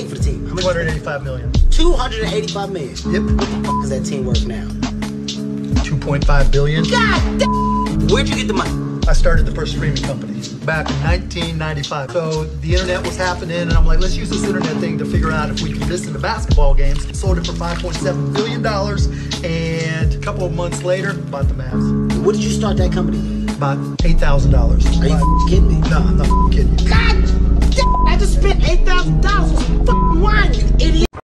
pay for the team? How much? 285 million. 285 million. Yep. What the fuck is that team worth now? 2.5 billion. God damn! Where'd you get the money? I started the first streaming company back in 1995. So the internet was happening, and I'm like, let's use this internet thing to figure out if we can listen to basketball games. Sold it for 5.7 billion dollars, and a couple of months later, bought the Mavs. What did you start that company? About eight thousand dollars. Are you f- kidding